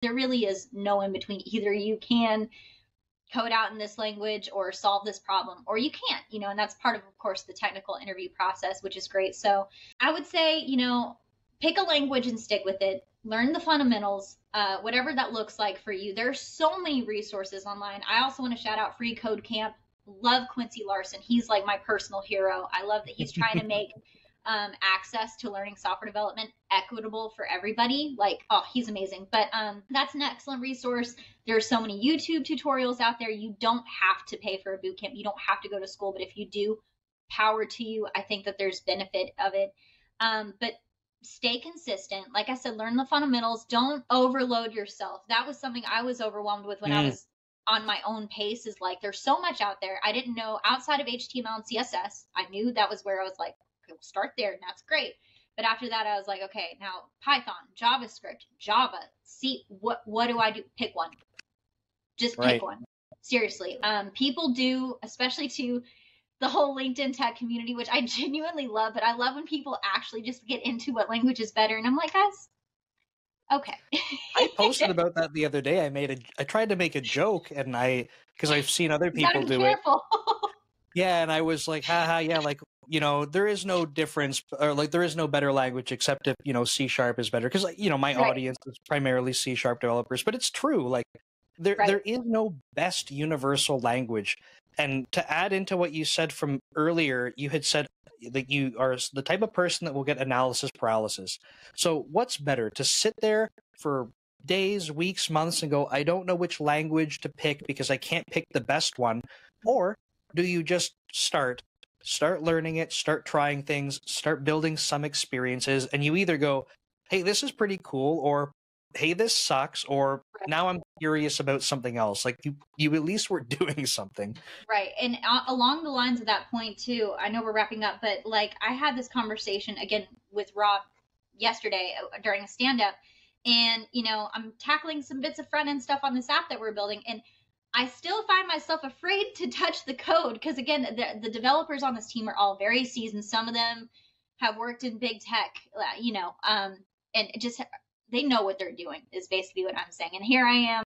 there really is no in between. Either you can code out in this language or solve this problem or you can't you know and that's part of of course the technical interview process which is great. So i would say you know pick a language and stick with it. Learn the fundamentals uh, whatever that looks like for you. There's so many resources online. I also want to shout out free code camp. Love quincy larson. He's like my personal hero. I love that he's trying to make um, access to learning software development equitable for everybody. Like, oh, he's amazing. But um, that's an excellent resource. There's so many YouTube tutorials out there. You don't have to pay for a boot camp. You don't have to go to school. But if you do, power to you. I think that there's benefit of it. Um, but stay consistent. Like I said, learn the fundamentals. Don't overload yourself. That was something I was overwhelmed with when mm. I was on my own pace is like there's so much out there. I didn't know outside of HTML and CSS. I knew that was where I was like, okay, we'll start there, and that's great. But after that, I was like, okay, now Python, JavaScript, Java, C What what do I do? Pick one. Just pick right. one. Seriously, um, people do, especially to the whole LinkedIn tech community, which I genuinely love. But I love when people actually just get into what language is better, and I'm like, guys, okay. I posted about that the other day. I made a, I tried to make a joke, and I because I've seen other people do careful. it. Yeah, and I was like, haha, yeah, like you know there is no difference or like there is no better language except if you know c sharp is better because you know my right. audience is primarily c sharp developers but it's true like there right. there is no best universal language and to add into what you said from earlier you had said that you are the type of person that will get analysis paralysis so what's better to sit there for days weeks months and go i don't know which language to pick because i can't pick the best one or do you just start start learning it, start trying things, start building some experiences, and you either go, hey, this is pretty cool, or hey, this sucks, or now I'm curious about something else. Like you, you at least were doing something. Right. And uh, along the lines of that point, too, I know we're wrapping up, but like I had this conversation again with Rob yesterday uh, during a stand up. And, you know, I'm tackling some bits of front end stuff on this app that we're building. And I still find myself afraid to touch the code because again, the, the developers on this team are all very seasoned. Some of them have worked in big tech, uh, you know, um, and just they know what they're doing is basically what I'm saying. And here I am